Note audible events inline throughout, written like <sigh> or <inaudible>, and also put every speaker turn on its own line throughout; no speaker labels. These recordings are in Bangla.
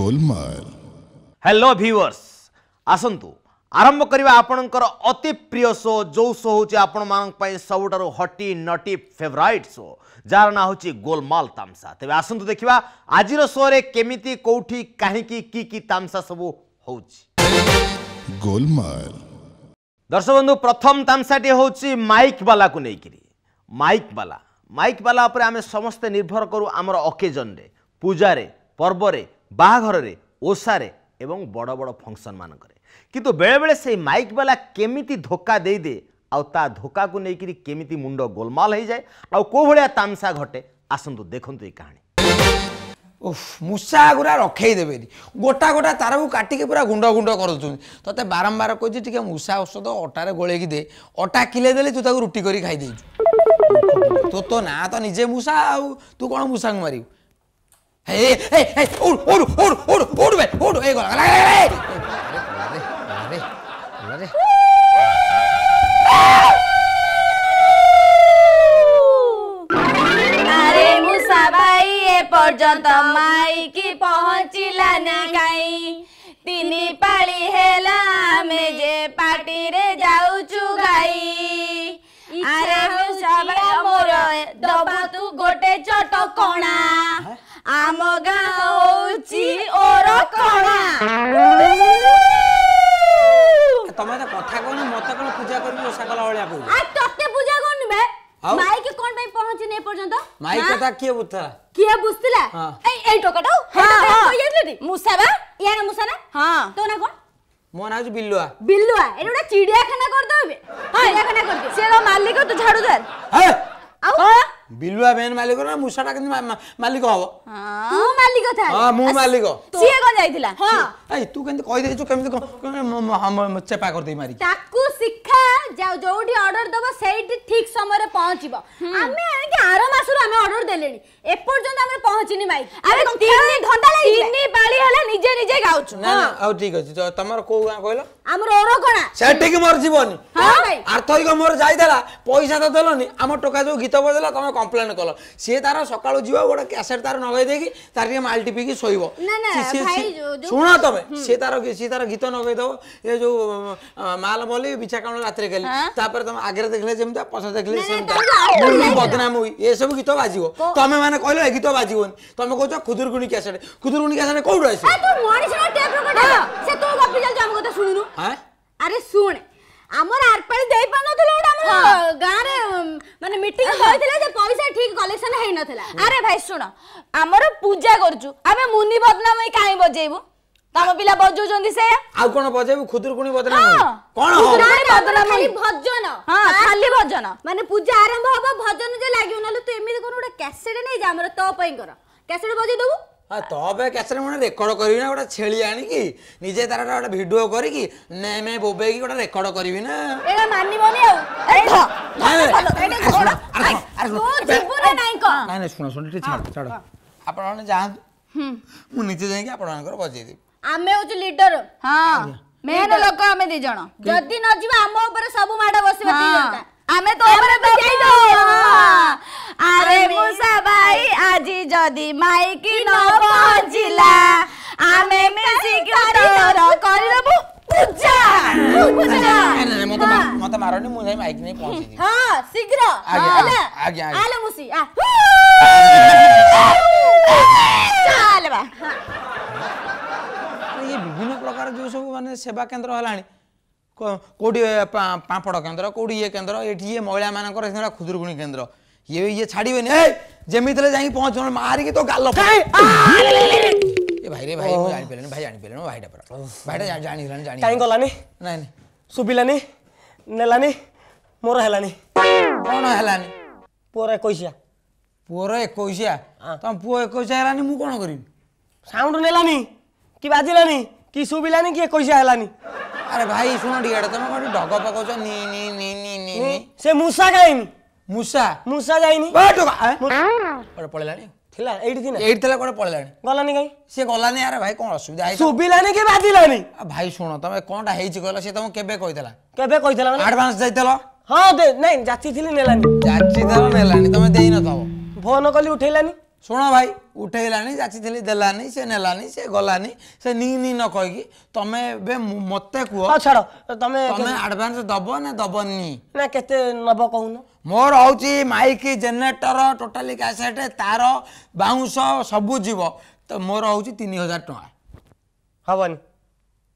ଗୋଲମାଲ
ହ୍ୟାଲୋ ଭିୱର୍ସ ଆସନ୍ତୁ ଆରମ୍ଭ କରିବା ଆପଣଙ୍କର ଅତି ପ୍ରିୟ ଶୋ ଯେଉଁ ଶୋ ହେଉଛି ଆପଣମାନଙ୍କ ପାଇଁ ସବୁଠାରୁ ହଟି ନଟି ଫେଭରାଇଟ୍ ଶୋ ଯାହାର ନାଁ ହେଉଛି ଗୋଲମାଲ ତାମସା ତେବେ ଆସନ୍ତୁ ଦେଖିବା ଆଜିର ଶୋରେ କେମିତି କେଉଁଠି କାହିଁକି କି କି ତାମସା ସବୁ ହେଉଛି
ଗୋଲମାଲ
ଦର୍ଶକ ବନ୍ଧୁ ପ୍ରଥମ ତାମସାଟି ହେଉଛି ମାଇକ୍ ବାଲାକୁ ନେଇକିରି ମାଇକ୍ ବାଲା ମାଇକ୍ ବାଲା ଉପରେ ଆମେ ସମସ୍ତେ ନିର୍ଭର କରୁ ଆମର ଅକେଜନରେ ପୂଜାରେ ପର୍ବରେ ବାହାଘରରେ ଓଷାରେ ଏବଂ ବଡ଼ ବଡ଼ ଫଙ୍କସନ୍ମାନଙ୍କରେ କିନ୍ତୁ ବେଳେବେଳେ ସେଇ ମାଇକ୍ ବାଲା କେମିତି ଧୋକା ଦେଇଦିଏ ଆଉ ତା ଧୋକାକୁ ନେଇକରି କେମିତି ମୁଣ୍ଡ ଗୋଲମାଲ ହେଇଯାଏ ଆଉ କେଉଁ ଭଳିଆ ତାମସା ଘଟେ ଆସନ୍ତୁ ଦେଖନ୍ତୁ ଏଇ କାହାଣୀ
ଓଫ୍ ମୂଷା ଗୁରା ରଖେଇ ଦେବେନି ଗୋଟା ଗୋଟା ତାରକୁ କାଟିକି ପୁରା ଗୁଣ୍ଡ ଗୁଣ୍ଡ କରିଦେଉଛନ୍ତି ତତେ ବାରମ୍ବାର କହିଛି ଟିକେ ମୂଷା ଔଷଧ ଅଟାରେ ଗୋଳେଇକି ଦେ ଅଟା କିଲେ ଦେଲେ ତୁ ତାକୁ ରୁଟି କରି ଖାଇଦେଇଛୁ ତୋ ତୋ ନାଁ ତ ନିଜେ ମୂଷା ଆଉ ତୁ କ'ଣ ମୂଷାଙ୍କୁ ମାରିବୁ উড়বে উড়বে এই গলা পর্যন্ত মাইকি পহঞ্চিলা না কাই তিনি পাড়ি হেলা আমি যে
পাটিরে যাউছু গাই আরে সবাই মোর দবা তু গোটে চটকণা হ্যাঁ? ଆମ ଗାଁ ହଉଛି ଓରକଣା
ତମେ ତ କଥା କହୁନି ମତେ କଣ ପୂଜା କରିବି ଓଷା କଲା ଭଳିଆ କହୁଛ
ଆ ତତେ ପୂଜା କରୁନି ବେ ମାଇକ କଣ ପାଇଁ ପହଞ୍ଚିନି ଏ ପର୍ଯ୍ୟନ୍ତ
ମାଇକ କଥା କିଏ ବୁଝଥିଲା
କିଏ ବୁଝଥିଲା ଏଇ ଏଇ ଟୋକାଟା ହଁ ହଁ ମୁସା ବା ଇଆର ମୂଷା ନା ହଁ ତୋ ନା କଣ
ମୋ ନାଁ ହେଉଛି ବିଲୁଆ
ବିଲୁଆ ଏଇଟା ଗୋଟେ ଚିଡ଼ିଆଖାନା କରିଦେବେ ଚିଡ଼ିଆଖାନା କରିଦେବେ ସେ ମାଲିକ ତୁ ଝାଡ଼ୁଦାର ଆଉ
बिलुआ बेन मालिक ना मुसाटा के मालिक हो हां तू
मालिक था हां
मु मालिक सीए
को जाई थीला हां
ए तू केंदी कह दे जो केमदी को हम चेपा कर दे मारी ताकू
सिखा जाओ जोडी ऑर्डर दबो सेट ठीक समय रे पहुंचिबो हमें आ के आरो मासुर हमें देलेनी ए परजंत हमें पहुंची नी माई अरे तीन घंटा लागी तीन बाली हला निजे
निजे गाउछु ना ना आ ठीक अछि तो तमार को कहलो
ଆମର ଓରଗଣା
ସେଠିକି ମୋର ଯିବନି ଆର୍ଥରିକ ମୋର ଯାଇଥିଲା ପଇସା ତ ଦେଲନି ଆମ ଟୋକା ଯୋଉ ଗୀତ ବଜେଇଲା ତମେ କମ୍ପ୍ଲେନ କଲ ସିଏ ତାର ସକାଳୁ ଯିବ ଗୋଟେ କ୍ୟାସେଟ ତାର ନଗେଇ ଦେଇକି ତାର ଟିକେ ମାଲ୍ଟି ପିଇକି ଶୋଇବ ଶୁଣ ତମେ ସିଏ ତାର ସିଏ ତାର ଗୀତ ନଗେଇ ଦବ ଏ ଯୋଉ ମାଲ ବୋଲି ବିଛା କାମ ରାତିରେ ଖାଲି ତାପରେ ତମେ ଆଗରେ ଦେଖିଲେ ଯେମିତି ପଛରେ ଦେଖିଲେ ସେମିତି ବଦନାମ ହୁଏ ଏସବୁ ଗୀତ ବାଜିବ ତମେ ମାନେ କହିଲ ଏ ଗୀତ ବାଜିବନି ତମେ କହୁଛ ଖୁଦୁରୁକୁଣୀ କ୍ୟାସେଟ ଖୁଦୁରୁକୁଣୀ କ୍ୟାସେଟ କୋଉଠୁ ଆସିବ
হ্যাঁ আরে শুন আমার আরপাড়ি দেই পারনথিলু ওটা আমার গাঁরে মানে মিটিং হয়েছিল যে পয়সা ঠিক কলেকশন হই
নথিলা আরে ভাই শুন আমার পূজা করছু আমি মুনি বদনামই কাই বজেইবু ତମ ପିଲା ବଜଉଛନ୍ତି ସେ
ଆଉ କଣ ବଜେଇବୁ ଖୁଦୁରୁକୁଣୀ ବଦନାମ କଣ
ଖାଲି ଭଜନ
ହଁ ଖାଲି ଭଜନ
ମାନେ ପୂଜା ଆରମ୍ଭ ହବ ଭଜନ ଯେ ଲାଗିବ ନହେଲେ ତୁ ଏମିତି କଣ ଗୋଟେ କ୍ୟାସେଟ ନେଇଯା ଆମର ତୋ ପାଇଁ କର କ୍ୟାସେଟ ବଜେଇ ଦବୁ
ତୋ ପାଇଁ କ୍ୟାସେଟ୍ ଗୋଟେ ରେକର୍ଡ କରିବି ନା ଗୋଟେ ଛେଳି ଆଣିକି ନିଜେ ତାର ଗୋଟେ ଭିଡିଓ କରିକି ନେମେ ବୋବେଇକି ଗୋଟେ ରେକର୍ଡ କରିବି ନା
ଏଟା ମାନିବନି ଆଉ
ନାଇଁ ନାଇଁ ଶୁଣ ଶୁଣ ଟିକେ ଛାଡ଼ ଛାଡ଼ ଆପଣମାନେ ଯାଆନ୍ତୁ ମୁଁ ନିଜେ ଯାଇକି ଆପଣମାନଙ୍କର ବଜେଇ ଦେବି
ଆମେ ହଉଛୁ ଲିଡର
ହଁ ମେନ୍ ଲୋକ ଆମେ ଦି ଜଣ
ଯଦି ନ ଯିବା ଆମ ଉପରେ ସବୁ ମାଡ଼ ବସିବା
ଆମେ ତ ଉପରେ ଯଦି ମାଇକି ନ ପହଞ୍ଚିଲା ଆମେ ମିଶିକି ତୋର କରିଦେବୁ ପୂଜା ପୂଜା
ମତେ ମାରନି ମୁଁ ଯାଇ ମାଇକି ନେଇ ପହଞ୍ଚିବି
ହଁ ଶୀଘ୍ର ହେଲା
ଆଜ୍ଞା
ଆଲେ ମୁସି ଆ
ଚାଲ ବା
ଇଏ ବିଭିନ୍ନ ପ୍ରକାର ଯେଉଁ ସବୁ ମାନେ ସେବା କେନ୍ଦ୍ର ହେଲାଣି କୋଉଠି ପାମ୍ପଡ଼ କେନ୍ଦ୍ର କୋଉଠି ଇଏ କେନ୍ଦ୍ର ଏଠି ଇଏ ମହିଳାମାନଙ୍କର ଖୁଦୁରୁକୁଣୀ କେନ୍ଦ୍ର ये ये छाड़ी हुई नहीं जमी तले जाएंगे पहुंच जाओ तो गाल ये भाई रे भाई जान पेले भाई जान पेले भाई डबरा भाई जान
जान हिलन
जान काई
गलाने नहीं सुबिलाने नेलाने
मोर हेलाने
कोन हेलाने
पोर 21 पोर 21 तुम पुओ 21 हेलानी मु
कोन करिन साउंड नेलानी कि बाजिलानी कि सुबिलानी कि
21 हेलानी अरे भाई सुनो डियाड़ तुम कोन डग पकोछ नी नी नी नी नी
से मुसा काइन
ମୂଷା
ମୂଷା ଯାଇନି
କୁଆଡ଼େ ପଳେଇଲାଣି
ଥିଲା ଏଇଠି ଥିଲା
ଏଇଠି ଥିଲା କୁଆଡ଼େ ପଳେଇଲାଣି
ଗଲାନି କାଇଁ
ସିଏ ଗଲାନି ଆରେ ଭାଇ କ'ଣ ଅସୁବିଧା ହେଇଛି
ଶୁଭିଲାନି କି ବାଜିଲାନି
ଭାଇ ଶୁଣ ତମେ କ'ଣଟା ହେଇଛି କହିଲ ସିଏ ତମକୁ କେବେ କହିଥିଲା
କେବେ କହିଥିଲା
ଆଡ଼ଭାନ୍ସ ଦେଇଥିଲ
ହଁ ନାଇଁ ଯାଚିଥିଲି ନେଲାନି
ଯାଚିଥିଲ ନେଲାନି ତମେ ଦେଇନଥିବ
ଫୋନ କଲି ଉଠେଇଲାନି
ଶୁଣ ଭାଇ ଉଠେଇଲାଣି ଯାଚିଥିଲି ଦେଲାନି ସେ ନେଲାନି ସେ ଗଲାନି ସେ ନି ନି ନ କହିକି ତମେ ଏବେ ମୋତେ କୁହ
ଛାଡ଼ ତମେ
ତମେ ଆଡ଼ଭାନ୍ସ ଦବ ନା ଦବନି
ନା କେତେ ନବ କହୁନ
ମୋର ହେଉଛି ମାଇକ୍ ଜେନେରେଟର ଟୋଟାଲି କ୍ୟାସେଟ୍ ତାର ବାଉଁଶ ସବୁ ଯିବ ତ ମୋର ହେଉଛି ତିନି ହଜାର ଟଙ୍କା
ହେବନି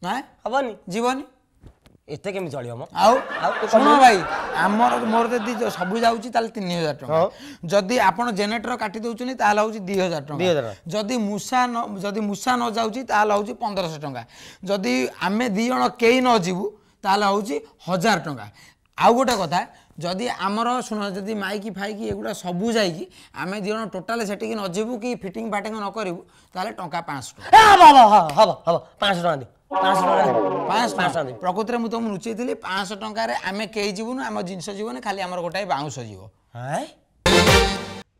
ହଁ
ହେବନି
ଯିବନି
ଏତେ କେମିତି ଚଳିବ ମ
ଆଉ ଶୁଣ ଭାଇ ଆମର ମୋର ଯଦି ସବୁ ଯାଉଛି ତାହେଲେ ତିନି ହଜାର ଟଙ୍କା ଯଦି ଆପଣ ଜେନେରେଟର କାଟି ଦେଉଛନ୍ତି ତାହେଲେ ହେଉଛି ଦୁଇ ହଜାର ଟଙ୍କା ଯଦି ମୂଷା ନ ଯଦି ମୂଷା ନ ଯାଉଛି ତାହେଲେ ହେଉଛି ପନ୍ଦରଶହ ଟଙ୍କା ଯଦି ଆମେ ଦୁଇ ଜଣ କେହି ନ ଯିବୁ ତାହେଲେ ହେଉଛି ହଜାର ଟଙ୍କା ଆଉ ଗୋଟେ କଥା
मइक फाइक एगुडा
सबै
जाइक
आम
दुईजना
टोटा सेटिक नजि कि फिटिङ फाटिङ नकरु त प्रकृतिले म तपाईँ लुचि पाँचश टाइम केही जुन आम
जिन्स
जुन खालि गोटा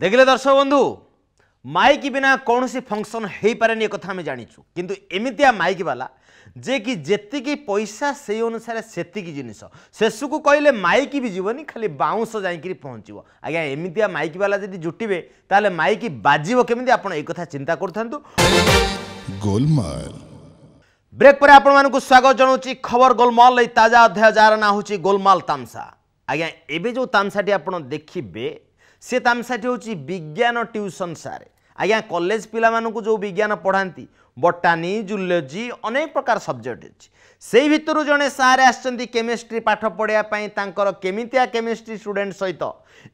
देखिले दर्शक बन्धु मिना कमणी फङसन है पारेन एक जा एमिया माइक बाला যে কি যেতিকি পয়সা সেই অনুসারে সেতিকি জিনিস শেষকু কহিলে মাইকি বি যাবনি খালি বাউঁশ যাইকি পৌঁছব আজ্ঞা এমিতিয়া মাইকিওয়ালা যদি জুটিবে তাহলে মাইকি বাজিব কেমিতি আপনার এই
কথা
চিন্তা করতু গোলমাল ব্রেক পরে আপনার স্বাগত জনাওছি খবর গোলমাল এই তাজা অধ্যায় যার না হচ্ছে গোলমাল তামসা আজ্ঞা এবে যে তামসাটি আপনার দেখবে সে তামসাটি হচ্ছে বিজ্ঞান টিউশন সার আজ্ঞা কলেজ পিলা যে বিজ্ঞান পড়াতে বটানি জুলোজি অনেক প্রকার সবজেক্ট আছে সেই ভিতর জনে স্যার আসছেন কেমিস্ট্রি পাঠ পড়া তাঁর কেমিতিয়া কেমিস্ট্রি স্টুডেন্ট সহিত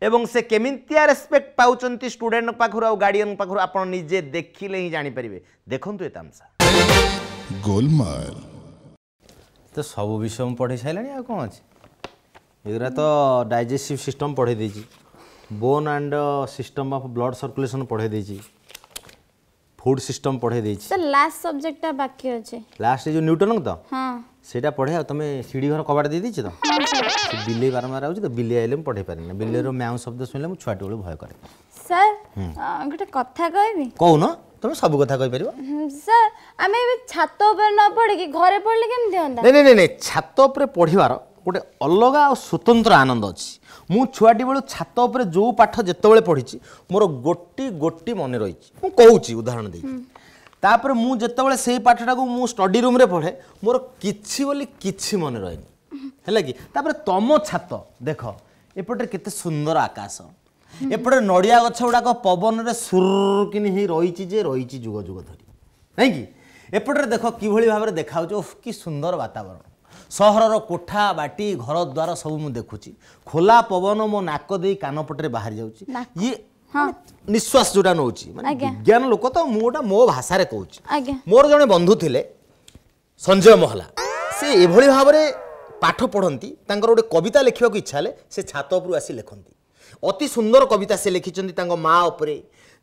এবং সে কেমিতিয়া রেসপেক্ট পাচ্ছেন স্টুডেন্ট পাখর আার্ডিয়ান পাখর আপনার নিজে দেখলে হি জাঁপারে দেখুন এ
তামসা
গোলমাল তো সব বিষয় পড়াই সারা আর কম আছে এগুলা তো ডাইজেস্টিভ সিস্টম পড়াই দিয়েছি bone and system of blood circulation পড়াই দিয়েছি ফুড সিস্টম পড়াই দিয়েছি
স্যার লাস্ট সাবজেক্টটা বাকি আছে
লাস্ট এই যে নিউটন
তো
হ্যাঁ সেটা পড়াই তুমি সিঁড়ি ঘর কবাট দিয়ে দিয়েছি তো <laughs> বিলেই বারম্বার আউছি তো বিলেই আইলে আমি পড়াই পারি না বিলের ম্যাউ শব্দ শুনলে মু ছুয়াটি বেলু ভয় করে
স্যার গোটে কথা কইবি কও
না তুমি সব কথা কই
পারিব স্যার আমি এবে ছাত উপরে না পড়ে কি ঘরে পড়লে কেমতি
হন্তা না না না ছাত উপরে পড়িবার গোটে অলগা ও স্বতন্ত্র আনন্দ আছে ମୁଁ ଛୁଆଟି ବେଳୁ ଛାତ ଉପରେ ଯେଉଁ ପାଠ ଯେତେବେଳେ ପଢ଼ିଛି ମୋର ଗୋଟି ଗୋଟି ମନେ ରହିଛି ମୁଁ କହୁଛି ଉଦାହରଣ ଦେଇକି ତାପରେ ମୁଁ ଯେତେବେଳେ ସେଇ ପାଠଟାକୁ ମୁଁ ଷ୍ଟଡି ରୁମ୍ରେ ପଢ଼େ ମୋର କିଛି ବୋଲି କିଛି ମନେ ରହେନି ହେଲା କି ତାପରେ ତମ ଛାତ ଦେଖ ଏପଟେ କେତେ ସୁନ୍ଦର ଆକାଶ ଏପଟେ ନଡ଼ିଆ ଗଛ ଗୁଡ଼ାକ ପବନରେ ସୁରକିନି ହେଇ ରହିଛି ଯେ ରହିଛି ଯୁଗ ଯୁଗ ଧରି ନାଇଁ କି ଏପଟରେ ଦେଖ କିଭଳି ଭାବରେ ଦେଖାହେଉଛି ଓ କି ସୁନ୍ଦର ବାତାବରଣ ସହରର କୋଠା ବାଟି ଘର ଦ୍ୱାର ସବୁ ମୁଁ ଦେଖୁଛି ଖୋଲା ପବନ ମୋ ନାକ ଦେଇ କାନ ପଟରେ ବାହାରି ଯାଉଛି ଇଏ ନିଶ୍ୱାସ ଯୋଉଟା ନଉଛି ମାନେ ବିଜ୍ଞାନ ଲୋକ ତ ମୁଁ ଗୋଟେ ମୋ ଭାଷାରେ କହୁଛି ମୋର ଜଣେ ବନ୍ଧୁ ଥିଲେ ସଞ୍ଜୟ ମହଲା ସେ ଏଭଳି ଭାବରେ ପାଠ ପଢ଼ନ୍ତି ତାଙ୍କର ଗୋଟେ କବିତା ଲେଖିବାକୁ ଇଚ୍ଛା ହେଲେ ସେ ଛାତ ଉପରୁ ଆସି ଲେଖନ୍ତି ଅତି ସୁନ୍ଦର କବିତା ସେ ଲେଖିଛନ୍ତି ତାଙ୍କ ମା ଉପରେ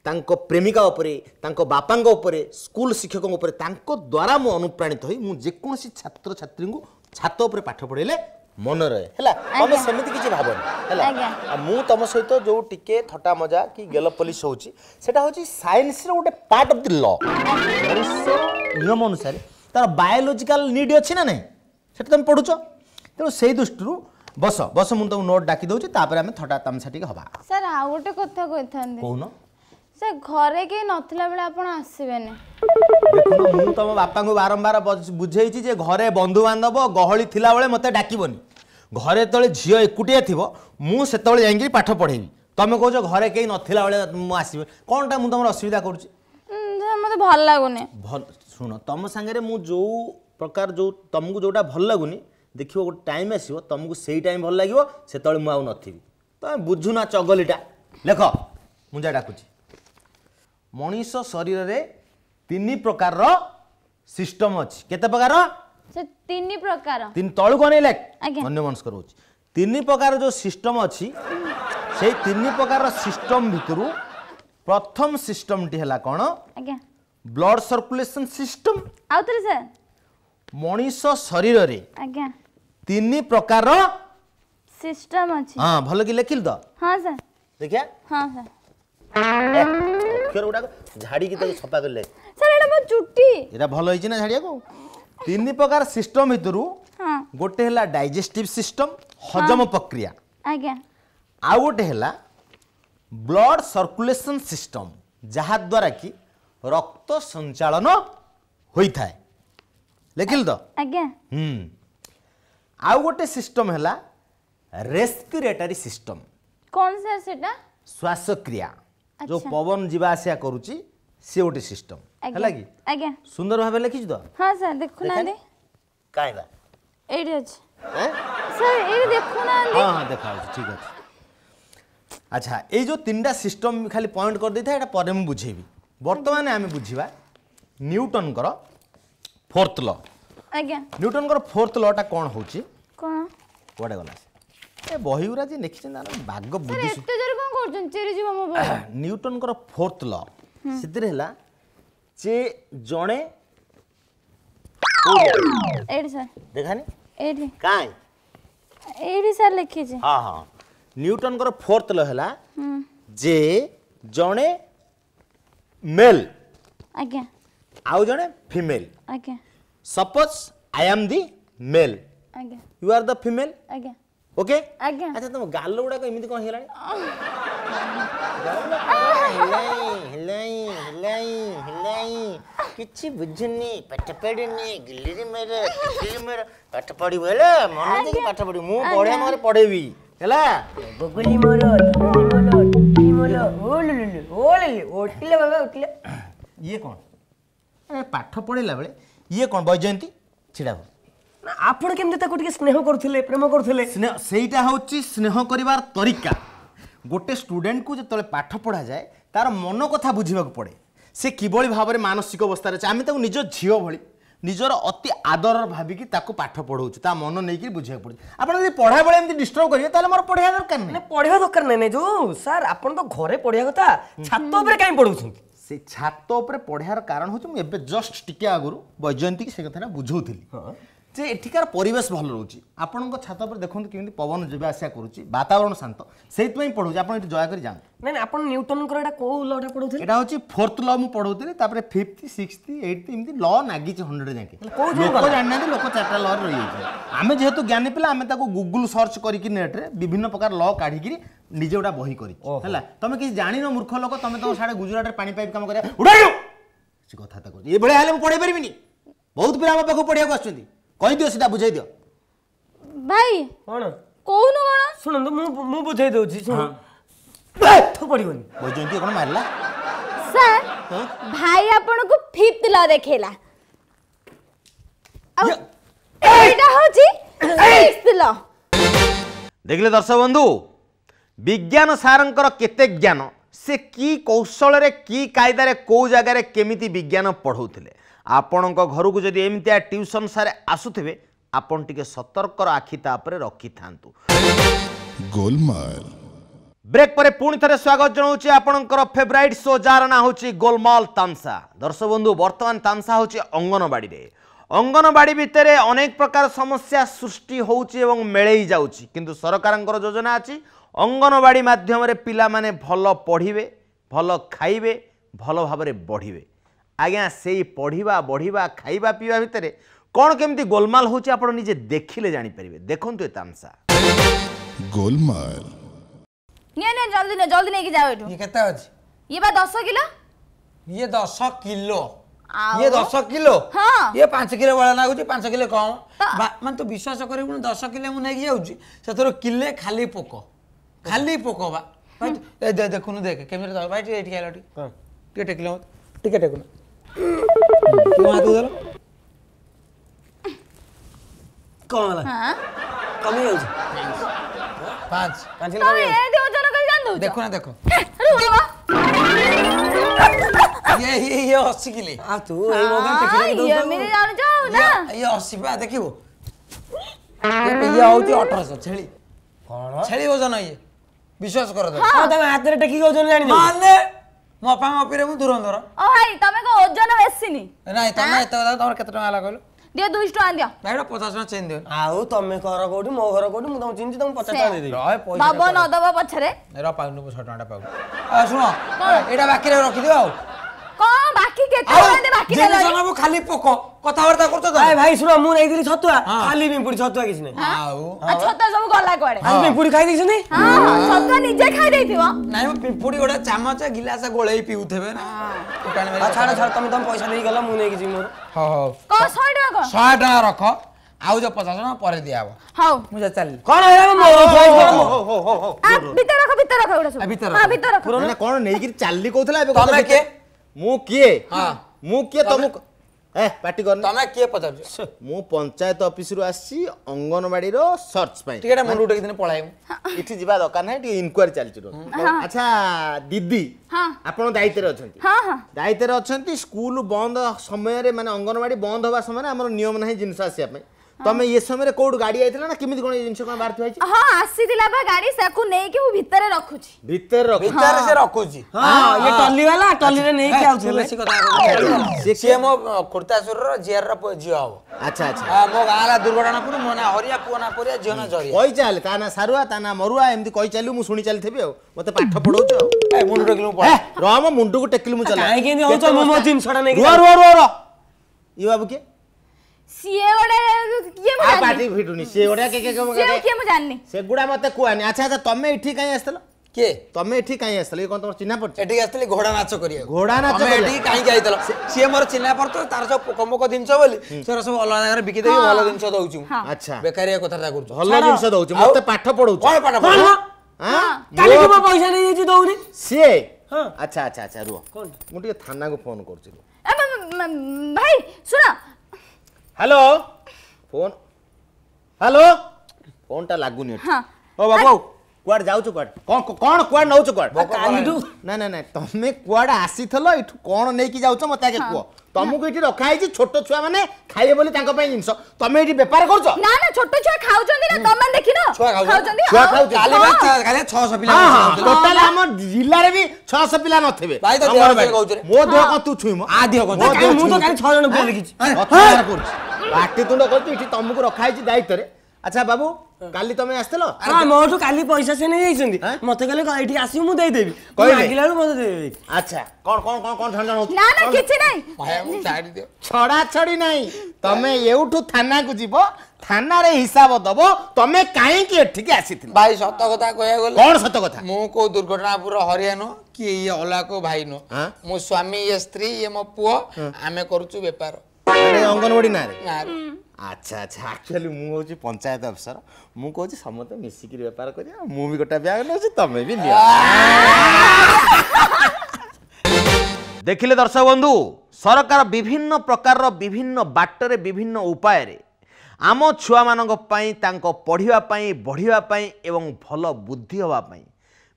ତାଙ୍କ ପ୍ରେମିକା ଉପରେ ତାଙ୍କ ବାପାଙ୍କ ଉପରେ ସ୍କୁଲ ଶିକ୍ଷକଙ୍କ ଉପରେ ତାଙ୍କ ଦ୍ୱାରା ମୁଁ ଅନୁପ୍ରାଣିତ ହୋଇ ମୁଁ ଯେକୌଣସି ଛାତ୍ରଛାତ୍ରୀଙ୍କୁ ছাত উপরে পাঠ পড়াইলে মন রয়ে হল তুমি সেমিতি
কিছু
ভাবনি হল মু তুম সহিত যে টিকে থটা মজা কি গেল পলিশ হচ্ছে সেটা হচ্ছে সাইন্সর গোটে পার্ট অফ দি ল নিয়ম অনুসারে তার বায়োলোজিকাল নিড অছি না নাই সেটা তুমি পড়ুছ তেমন সেই দৃষ্টি বস বস মু তোমাকে নোট ডাকি দেছি তাপরে আমি থটা তামসা টিকে হবা
স্যার আউ গোটে কথা কইথান্তি
কোন
ସେ ଘରେ କେହି ନଥିଲା ବେଳେ ଆପଣ ଆସିବେନି
ଦେଖୁନ ମୁଁ ତମ ବାପାଙ୍କୁ ବାରମ୍ବାର ବୁଝେଇଛି ଯେ ଘରେ ବନ୍ଧୁବାନ୍ଧବ ଗହଳି ଥିଲାବେଳେ ମୋତେ ଡାକିବନି ଘରେ ଯେତେବେଳେ ଝିଅ ଏକୁଟିଆ ଥିବ ମୁଁ ସେତେବେଳେ ଯାଇକି ପାଠ ପଢ଼େଇବି ତମେ କହୁଛ ଘରେ କେହି ନଥିଲା ବେଳେ ମୁଁ ଆସିବି କ'ଣଟା ମୁଁ ତମର ଅସୁବିଧା କରୁଛି
ମୋତେ ଭଲ ଲାଗୁନି
ଭଲ ଶୁଣ ତମ ସାଙ୍ଗରେ ମୁଁ ଯେଉଁ ପ୍ରକାର ଯେଉଁ ତମକୁ ଯେଉଁଟା ଭଲ ଲାଗୁନି ଦେଖିବ ଗୋଟେ ଟାଇମ୍ ଆସିବ ତମକୁ ସେଇ ଟାଇମ୍ ଭଲ ଲାଗିବ ସେତେବେଳେ ମୁଁ ଆଉ ନଥିବି ତମେ ବୁଝୁନା ଚଗଲିଟା ଲେଖ ମୁଁ ଯାହା ଡାକୁଛି ମଣିଷ ଶରୀରରେ ତିନି ପ୍ରକାରର ସିଷ୍ଟମ ଅଛି କେତେ ପ୍ରକାର
ତିନି ପ୍ରକାର
ତିନି ତଳକୁ
ଅନେଇଲେ
ଅନ୍ୟ ମନସ୍କ ରହୁଛି ତିନି ପ୍ରକାର ଯେଉଁ ସିଷ୍ଟମ ଅଛି ସେଇ ତିନି ପ୍ରକାରର ସିଷ୍ଟମ ଭିତରୁ ପ୍ରଥମ ସିଷ୍ଟମଟି ହେଲା କ'ଣ ବ୍ଲଡ଼ ସର୍କୁଲେସନ ସିଷ୍ଟମ
ଆଉ ଥରେ ସାର୍
ମଣିଷ ଶରୀରରେ
ଆଜ୍ଞା
ତିନି ପ୍ରକାରର
ସିଷ୍ଟମ ଅଛି
ହଁ ଭଲ କି ଲେଖିଲି ତ
ହଁ ସାର୍
ଦେଖିଆ
ହଁ ସାର୍
ଅକ୍ଷର ଗୁଡାକ ଝାଡ଼ିକି ତାକୁ ସଫା କଲେ
ସାର୍ ଏଟା ମୋ ଚୁଟି
ଏଟା ଭଲ ହେଇଛି ନା ଝାଡ଼ିବାକୁ ତିନି ପ୍ରକାର ସିଷ୍ଟମ ଭିତରୁ ଗୋଟେ ହେଲା ଡାଇଜେଷ୍ଟିଭ ସିଷ୍ଟମ ହଜମ ପ୍ରକ୍ରିୟା
ଆଜ୍ଞା
ଆଉ ଗୋଟେ ହେଲା ବ୍ଲଡ଼ ସର୍କୁଲେସନ୍ ସିଷ୍ଟମ ଯାହାଦ୍ୱାରା କି ରକ୍ତ ସଞ୍ଚାଳନ ହୋଇଥାଏ ଲେଖିଲି ତ
ଆଜ୍ଞା
ହୁଁ ଆଉ ଗୋଟେ ସିଷ୍ଟମ ହେଲା ରେସ୍ପିରେଟରୀ ସିଷ୍ଟମ
କ'ଣ ସାର୍ ସେଟା
ଶ୍ୱାସକ୍ରିୟା আচ্ছা।
जो
पवन जीवा आसिया करूची सी गोटे सिस्टम हैला कि
आज्ञा
सुंदर भाबे लिखिछ तो
हां सर देखु
ना
दे कायदा एडी अछि सर
एडी देखु ना दे हां हां देखाउ ठीक अछि আচ্ছা এই যে তিনটা সিস্টম খালি পয়েন্ট করে দিয়ে এটা পরে মু বুঝেবি বর্তমানে
আমি
বুঝিবা নিউটনকর ফোর্থ ল আজ্ঞা
নিউটনকর
ফোর্থ লটা কোন হচ্ছে কোন কোয়াড়ে গলা ଏ ବହିଗୁରା ଯେ ଲେଖିଛନ୍ତି ତାର ବାଗ ବୁଝି
ଏତେ ଜୋର କଣ କରୁଛନ୍ତି ଚିରିଯିବ ମୋ ବହି
ନ୍ୟୁଟନଙ୍କର ଫୋର୍ଥ ଲ ସେଥିରେ ହେଲା ଯେ ଜଣେ
ଏଇଠି ସାର୍
ଦେଖାନି
ଏଇଠି
କାଇଁ
ଏଇଠି ସାର୍ ଲେଖିଛି
ହଁ ହଁ ନ୍ୟୁଟନଙ୍କର ଫୋର୍ଥ ଲ ହେଲା ଯେ ଜଣେ ମେଲ୍
ଆଜ୍ଞା
ଆଉ ଜଣେ ଫିମେଲ୍
ଆଜ୍ଞା
suppose I am the male
ଆଜ୍ଞା
ୟୁ ଆର୍ ଦ ଫିମେଲ୍
ଆଜ୍ଞା
ओके अच्छा तुम गाल गुड़ाक एमती कौन हेला କିଛି ବୁଝୁନି ପାଠ ପଢୁନି ଗିଲିରି ମୋର ଗିଲିରି ମୋର ପାଠ ପଢିବୁ ହେଲା ମନ ଦେଇକି ପାଠ ପଢିବୁ ମୁଁ ପଢିଆ ମୋର ପଢେଇବି ହେଲା
ଗୁଗୁନି ମୋର ଗୁଗୁନି ମୋର ଓଲୁଲୁ ଓଲୁଲୁ ଓଟିଲେ ବାବା ଓଟିଲେ
ଇଏ କ'ଣ ପାଠ ପଢିଲା ବେଳେ ଇଏ କ'ଣ ବୈଜୟନ୍ତୀ ଛିଡ଼ା
ହଉ ଆପଣ କେମିତି ତାକୁ ଟିକେ ସ୍ନେହ କରୁଥିଲେ ପ୍ରେମ କରୁଥିଲେ
ସେଇଟା ହେଉଛି ସ୍ନେହ କରିବାର ତରିକା ଗୋଟେ ଷ୍ଟୁଡେଣ୍ଟକୁ ଯେତେବେଳେ ପାଠ ପଢ଼ାଯାଏ ତାର ମନ କଥା ବୁଝିବାକୁ ପଡ଼େ ସେ କିଭଳି ଭାବରେ ମାନସିକ ଅବସ୍ଥାରେ ଅଛି ଆମେ ତାକୁ ନିଜ ଝିଅ ଭଳି ନିଜର ଅତି ଆଦର ଭାବିକି ତାକୁ ପାଠ ପଢ଼ାଉଛୁ ତା ମନ ନେଇକି ବୁଝିବାକୁ ପଡ଼ୁଛି ଆପଣ ଯଦି ପଢ଼ାବେଳେ ଏମିତି ଡିଷ୍ଟର୍ବ କରିବେ ତାହେଲେ ମୋର ପଢ଼ିବା ଦରକାର ନାହିଁ
ପଢ଼ିବା ଦରକାର ନାହିଁ ଯେଉଁ ସାର୍ ଆପଣ ତ ଘରେ ପଢ଼ିବା କଥା ଛାତ ଉପରେ କାହିଁ ପଢ଼ଉଛନ୍ତି
ସେ ଛାତ ଉପରେ ପଢ଼ିବାର କାରଣ ହେଉଛି ମୁଁ ଏବେ ଜଷ୍ଟ ଟିକେ ଆଗରୁ ବୈଜୟନ୍ତୀକି ସେ କଥାଟା ବୁଝାଉଥିଲି যে এঠিকার পরিবেশ ভালো রয়েছে আপনার ছাত উপরে দেখুন কেমন পবন যাবে আসা করছে বাতাবরণ শান্ত সেইপাই পড়ুছি আপনার এটি জয়া করে
যান না আপনার নিউটনকর এটা কেউ লটা পড়ুଥିଲେ
এটা হচ্ছে ফোর্থ ল মু পড়াও তাপরে ফিফ্থ সিক্সথ 80 এমনি ল নাগিছে হন্ড্রেড যাকে লোক
জানি
লোক চারটা ল রয়েছে আমি যেহেতু জ্ঞানী পিলা আমি তাকে গুগল সর্চ করি নেটরে বিভিন্ন প্রকার ল কাঢ়িকি নিজে গোটা বহি করি হ্যাঁ তুমি কিছু জানিন মূর্খ লোক তুমি তোমার সাড়ে গুজরাটের পাঁচ পাইপ কাম করিয়া উড়াই সে কথা তা কହୁଛି এইভাবে হলে আমি পড়াই পারিবিনি বহুত পিলা আমার পাখ পড়া আসছেন କହିଦିଅ ସିଧା ବୁଝେଇ ଦିଅ
ଭାଇ
କ'ଣ
କହୁନୁ କ'ଣ
ଶୁଣନ୍ତୁ ମୁଁ ମୁଁ ବୁଝେଇ ଦେଉଛି ଶୁଣ ପଡ଼ିବନି
ବୈଜୟନ୍ତୀ କ'ଣ ମାରିଲା
ସାର୍ ଭାଇ ଆପଣଙ୍କୁ ଫିଫ୍ଥ ଲ ଦେଖେଇଲା ଆଉ ଏଇଟା ହେଉଛି ସିକ୍ସଥ ଲ
ଦେଖିଲେ ଦର୍ଶକ ବନ୍ଧୁ ବିଜ୍ଞାନ ସାରଙ୍କର କେତେ ଜ୍ଞାନ ସେ କି କୌଶଳରେ କି କାଇଦାରେ କେଉଁ ଜାଗାରେ କେମିତି ବିଜ୍ଞାନ ପଢ଼ଉଥିଲେ ଆପଣଙ୍କ ଘରକୁ ଯଦି ଏମିତିଆ ଟ୍ୟୁସନ୍ ସାର୍ ଆସୁଥିବେ ଆପଣ ଟିକେ ସତର୍କର ଆଖି ତା ଉପରେ ରଖିଥାନ୍ତୁ
ଗୋଲମାଲ
ବ୍ରେକ୍ ପରେ ପୁଣି ଥରେ ସ୍ୱାଗତ ଜଣାଉଛି ଆପଣଙ୍କର ଫେଭରାଇଟ୍ ଶୋ ଯାହାର ନାଁ ହେଉଛି ଗୋଲମାଲ ତାନ୍ସା ଦର୍ଶକ ବନ୍ଧୁ ବର୍ତ୍ତମାନ ତାନ୍ସା ହେଉଛି ଅଙ୍ଗନବାଡ଼ିରେ ଅଙ୍ଗନବାଡ଼ି ଭିତରେ ଅନେକ ପ୍ରକାର ସମସ୍ୟା ସୃଷ୍ଟି ହେଉଛି ଏବଂ ମେଳେଇ ଯାଉଛି କିନ୍ତୁ ସରକାରଙ୍କର ଯୋଜନା ଅଛି ଅଙ୍ଗନବାଡ଼ି ମାଧ୍ୟମରେ ପିଲାମାନେ ଭଲ ପଢ଼ିବେ ଭଲ ଖାଇବେ ଭଲ ଭାବରେ ବଢ଼ିବେ আজ্ঞা সেই পড়া বড়া খাইবা পিবা ভিতরে কোণ কেমতি গোলমাল হচ্ছে আপনার নিজে দেখলে জাঁপারে দেখুন এ তামসা
গোলমাল
নিয়ে নিয়ে জলদি নিয়ে জলদি নেই যাও এটু
ইয়ে কেতে আছে
ইয়ে বা 10 কিলো
ইয়ে 10 কিলো
ইয়ে
10 কিলো হ্যাঁ
ইয়ে
5 কিলো বড় লাগুছি 5 কিলো কম মানে
তো
বিশ্বাস করিবু 10 কিলো মু নেই যাউছি সেতর কিলে খালি পোক খালি পোক বা দেখুন দেখ কেমনে ভাই এটি খেলাটি টিকে টেকিলো টিকে টেকুন क्यों हाथ उधर कौन वाला हां कमी हो पांच पेंसिल कमी हो तो ए
दियो जरा
कर
जान दो
देखो
ना देखो
अरे
बाबा ये
ये ये हसी के लिए
आ हाँ,
तू
ए मगन टिकट दे दो
ये हाँ, मेरे जान जाओ ना ये
हसी पे देखिबो ये
ये होती 1800 छेली कौन छेली वजन है ये विश्वास
करो
तो हां हाँ, तो तमे हाथ
रे टकी वजन जानि माने ମୋ
ଅପା ମୋ ଅପିରେ ମୁଁ ଦୂରନ୍ଦର
ଓ ଭାଇ ତମେ କଣ ଓଜନ ବେଶିନି
ନାଇଁ ତମେ ଏତେ କଥା ତମର କେତେ ଟଙ୍କା ହେଲା କହିଲ
ଦିଅ ଦୁଇଶହ ଟଙ୍କା ଦିଅ
ଭାଇ ଗୋଟେ ପଚାଶ ଟଙ୍କା ଚେଞ୍ଜ ଦିଅ
ଆଉ ତମେ ଘର କୋଉଠି ମୋ ଘର କୋଉଠି ମୁଁ ତମକୁ ଚିହ୍ନିଛି ତମକୁ ପଚାଶ ଟଙ୍କା ଦେଇଦେବି
ଦବ ନ ଦବ ପଛରେ
ର ପାଉନୁ ମୁଁ ଶହେ ଟଙ୍କାଟା ପାଉନି ଶୁଣ ଏଇଟା ବାକିରେ ରଖିଦିଅ ଆଉ
କେତେ
ଜଣଙ୍କୁ ଖାଲି ପୋକ କଥାବାର୍ତ୍ତା କରୁଛ ତ
ଭାଇ ଶୁଣ ମୁଁ ନେଇଥିଲି ଛତୁଆ ଖାଲି ପିମ୍ପୁଡି ଛତୁଆ କିଛି ନାହିଁ
ଆଉ
ଛତୁଆ ସବୁ ଗଲା କୁଆଡେ
ଆଉ ପିମ୍ପୁଡି ଖାଇ ଦେଇଛନ୍ତି
ଛତୁଆ ନିଜେ ଖାଇ ଦେଇଥିବ
ନାଇଁ ପିମ୍ପୁଡି ଗୋଟେ ଚାମଚ ଗିଲାସ ଗୋଳେଇ ପିଉଥିବେ ନା
ଛାଡ ଛାଡ ତମେ ତମ ପଇସା ନେଇକି ଗଲ ମୁଁ ନେଇକି ଯିବି ମୋର
ହଉ ହଉ
ଶହେ ଟଙ୍କା
ଶହେ ଟଙ୍କା ରଖ ଆଉ ଯୋଉ ପଚାଶ ଟଙ୍କା ପରେ ଦିଆହବ
ହଉ
ମୁଁ ଯା ଚାଲିଲି
କଣ
ଭିତରେ ରଖ ଭିତରେ ରଖ
ଭିତରେ ରଖ
ଭିତରେ ରଖ
କଣ ନେଇକି ଚାଲି କହୁଥିଲା ଏବେ
ତମେ କିଏ
ମୁଁ କିଏ ମୁଁ କିଏ ତମକୁ ଏ ପାଟି କର
ତମେ କିଏ ପଚାରୁଛ
ମୁଁ ପଞ୍ଚାୟତ ଅଫିସରୁ ଆସିଛି ଅଙ୍ଗନବାଡ଼ିର ସର୍ଚ୍ଚ ପାଇଁ
ଟିକେ ମୁଣ୍ଡ ଉଠେଇକି ଦିନେ ପଳାଇବୁ
ଏଠି ଯିବା ଦରକାର ନାହିଁ ଟିକେ ଇନକ୍ୱାରି ଚାଲିଛି ଆଚ୍ଛା ଦିଦି ଆପଣ ଦାୟିତ୍ୱରେ ଅଛନ୍ତି ଦାୟିତ୍ୱରେ ଅଛନ୍ତି ସ୍କୁଲ ବନ୍ଦ ସମୟରେ ମାନେ ଅଙ୍ଗନବାଡ଼ି ବନ୍ଦ ହେବା ସମୟରେ ଆମର ନିୟମ ନାହିଁ ଜିନିଷ ଆସିବା ପାଇଁ তুমি ইয়ে সময় কোটু গাড়ি আইছিল না কিমিতি কোন জিনিস কোন বাহার থাইছি হ্যাঁ
আসিছিলা বা গাড়ি সেকু নেই কি মু ভিতরে রাখুছি
ভিতরে রাখু
ভিতরে সে রাখুছি
হ্যাঁ ইয়ে টলি वाला টলি রে নেই
কি আউছিল সে কথা সে মো খুরতাসুর র জিয়ার র
জিও হবো
আচ্ছা আচ্ছা মো গালা দুর্ঘটনা পুরু মো না হরিয়া পুয়া না পরিয়া জিও না
জরিয়া কই চাল তা না সারুয়া তা না মরুয়া এমতি কই চালু মু শুনি চালি থেবি আও মতে পাঠ
পড়াউছ আও এ
মুন্ডু টেকিলু পড়া র মো মুন্ডু কো
টেকিলু মু চালা কাই কেনি হউছ মো
মো জিনিসটা নেই র র র ই বাবু
ସିଏ ଗୋଟେ କିଏ ମୁଁ
ପାଟି ଫିଟୁନି ସିଏ ଗୋଟେ
ଜାଣିନି
ସେଗୁଡ଼ା ମତେ କୁହନି ଆଚ୍ଛା ଆଚ୍ଛା ତମେ ଏଠି କାଇଁ ଆସିଥିଲ
କିଏ
ତମେ ଏଠି କାଇଁ ଆସିଥିଲ ଇଏ କଣ ତମର ଚିହ୍ନା
ପରିଚୟ ଆସିଥିଲି ଘୋଡ଼ା ନାଚ କରିବାକୁ
ଘୋଡ଼ା ନାଚ
ଏଠିକି କାହିଁକି ଆଇଥିଲ ସିଏ ମୋର ଚିହ୍ନା ପରିଚୟ ତାର ସବୁ ପୋକମୋକ ଜିନିଷ ବୋଲି ସେଗୁରା ସବୁ ଅଲଗା ଜାଗାରେ ବିକି ଭଲ ଜିନିଷ ଦଉଛି
ଆଚ୍ଛା
ବେକାରିଆ କଥାଟା କରୁଛୁ
ଭଲ ଜିନିଷ ଦଉଛି ମତେ ପାଠ ପଢଉଛି
ପାଠ ପଢ
ପଇସା ନେଇଯାଇଛି ଦଉନି
ସିଏ ଆଚ୍ଛା ଆଚ୍ଛା ଆଚ୍ଛା ରୁହ ମୁଁ ଟିକେ ଥାନାକୁ ଫୋନ କରୁଛି
ଭାଇ ଶୁଣ
হ্যালো ফোন হ্যালো ফোনটা লাগুনি
হ্যাঁ।
ও বাবু କୁଆଡ଼େ ଯାଉଛୁ କୁଆଡ଼େ କ'ଣ କ'ଣ କୁଆଡ଼େ ନେଉଛୁ କୁଆଡ଼େ
କାଲିଠୁ
ନା ନା ନା ତମେ କୁଆଡ଼େ ଆସିଥିଲ ଏଠୁ କ'ଣ ନେଇକି ଯାଉଛ ମୋତେ ଆଗେ କୁହ ତମକୁ ଏଠି ରଖା ହେଇଛି ଛୋଟ ଛୁଆ ମାନେ ଖାଇବେ ବୋଲି ତାଙ୍କ ପାଇଁ ଜିନିଷ ତମେ ଏଠି ବେପାର କରୁଛ
ନା ନା ଛୋଟ ଛୁଆ ଖାଉଛନ୍ତି ନା ତମେ ଦେଖିନ
ଛୁଆ ଖାଉଛନ୍ତି
ଛୁଆ ଖାଉଛନ୍ତି
600 ପିଲା
ଟୋଟାଲ ଆମ ଜିଲ୍ଲାରେ ବି 600 ପିଲା ନଥିବେ
ଭାଇ ତ
ମୋ ଦେହ କଣ ତୁ ଛୁଇଁମ
ଆ ଦେହ କଣ
ମୁଁ
ତ କାଲି 6 ଜଣ ପିଲା ଦେଖିଛି
ବାଟି ତୁଣ୍ଡ କରୁଛି ଏଠି ତମକୁ ରଖା ହେଇଛି ଦାୟିତ୍ୱରେ
আচ্ছা বাবু কালি তুমি আসছিল হ্যাঁ
মোটু
কালি পয়সা সে নেই যাইছন্তি মতে কলে এটি
আসিও
মু দেই দেবি লাগিলা
বেলু মতে দেই আচ্ছা কোন কোন কোন কোন
ঝঞ্ঝা হচ্ছে
না
না কিছু
নাই ভাই মু ছাড়ি
দিও ছড়া ছড়ি নাই তুমি এউঠু থানা কু যিব থানারে হিসাব দব তুমি কাইকি
এঠিকে আসিছিল ভাই সত কথা
কইয়া গলে কোন
সত কথা মু কো দুর্ঘটনা পুরো হরিয়ানো কি ইয়ে অলাকো ভাই
নো
মো স্বামী ইয়ে স্ত্রী ইয়ে মো পুও আমি করুচু বেপার
অঙ্গনওয়াড়ি না রে
না
ଆଚ୍ଛା ଆଚ୍ଛା ଆକ୍ଚୁଆଲି ମୁଁ ହେଉଛି ପଞ୍ଚାୟତ ଅଫିସର ମୁଁ କହୁଛି ସମସ୍ତେ ମିଶିକିରି ବେପାର କରିବା ମୁଁ ବି ଗୋଟେ ବ୍ୟାଗ ନେଉଛି ତମେ ବି ନିଅ ଦେଖିଲେ ଦର୍ଶକ ବନ୍ଧୁ ସରକାର ବିଭିନ୍ନ ପ୍ରକାରର ବିଭିନ୍ନ ବାଟରେ ବିଭିନ୍ନ ଉପାୟରେ ଆମ ଛୁଆମାନଙ୍କ ପାଇଁ ତାଙ୍କ ପଢ଼ିବା ପାଇଁ ବଢ଼ିବା ପାଇଁ ଏବଂ ଭଲ ବୁଦ୍ଧି ହେବା ପାଇଁ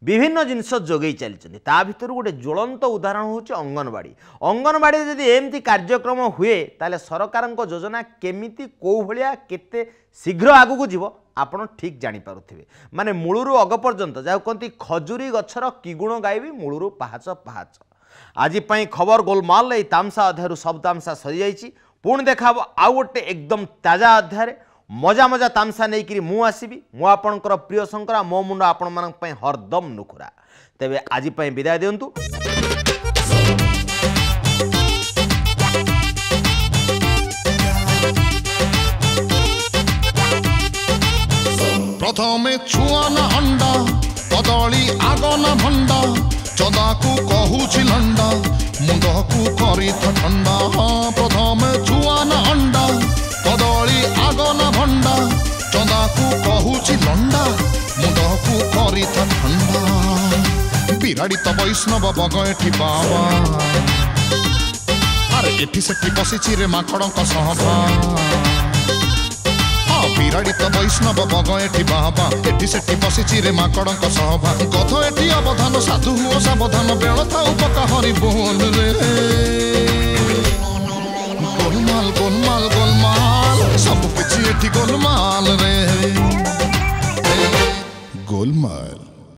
ବିଭିନ୍ନ ଜିନିଷ ଯୋଗାଇ ଚାଲିଛନ୍ତି ତା ଭିତରୁ ଗୋଟେ ଜ୍ୱଳନ୍ତ ଉଦାହରଣ ହେଉଛି ଅଙ୍ଗନବାଡ଼ି ଅଙ୍ଗନବାଡ଼ିରେ ଯଦି ଏମିତି କାର୍ଯ୍ୟକ୍ରମ ହୁଏ ତାହେଲେ ସରକାରଙ୍କ ଯୋଜନା କେମିତି କେଉଁ ଭଳିଆ କେତେ ଶୀଘ୍ର ଆଗକୁ ଯିବ ଆପଣ ଠିକ୍ ଜାଣିପାରୁଥିବେ ମାନେ ମୂଳରୁ ଅଗ ପର୍ଯ୍ୟନ୍ତ ଯାହାକୁ କହନ୍ତି ଖଜୁରୀ ଗଛର କିଗୁଣ ଗାଇବି ମୂଳରୁ ପାହାଚ ପାହାଚ ଆଜି ପାଇଁ ଖବର ଗୋଲମାଲ ଏଇ ତାମସା ଅଧ୍ୟାୟରୁ ସବୁ ତାମସା ସରିଯାଇଛି ପୁଣି ଦେଖାହେବ ଆଉ ଗୋଟେ ଏକଦମ ତାଜା ଅଧ୍ୟାୟରେ ମଜା ମଜା ତାମସା ନେଇକରି ମୁଁ ଆସିବି ମୁଁ ଆପଣଙ୍କର ପ୍ରିୟ ଶଙ୍କରା ମୋ ମୁଣ୍ଡ ଆପଣମାନଙ୍କ ପାଇଁ ହରଦମ ନୁଖୁରା ତେବେ ଆଜି ପାଇଁ ବିଦାୟ ଦିଅନ୍ତୁ
ପ୍ରଥମେ ଛୁଆ ନା ଅଣ୍ଡା କଦଳୀ ଆଗ ନା ଭଣ୍ଡା ଚଦାକୁ କହୁଛି ଲଣ୍ଡା ମୁଣ୍ଡକୁ କରି ଥଣ୍ଡା ହଁ ପ୍ରଥମେ ଛୁଆ ନା ଅଣ୍ଡା କଦଳୀ ବିରାଡ଼ିତ ବୈଷ୍ଣବ ବଗ ଏଠି ବାବା ଆରେ ଏଠି ସେଠି ବସିଛି ରେ ମାଙ୍କଡ଼ଙ୍କ ସହବା ବିରାଡ଼ିତ ବୈଷ୍ଣବ ବଗ ଏଠି ବାବା ଏଠି ସେଠି ବସିଛି ରେ ମାଙ୍କଡ଼ଙ୍କ ସହବା ଗଧ ଏଠି ଅବଧାନ ସାଧୁ ହୁଅ ସାବଧାନ ବେଳ ଥାଉ ପକା ହରି ବୋଲରେ ଗୋଲମାଲ ଗୋଲମାଲ ଗୋଲମାଲ ସବୁ କିଛି ଏଠି ଗୋଲମାଲ ରେ ଗୋଲମାଲ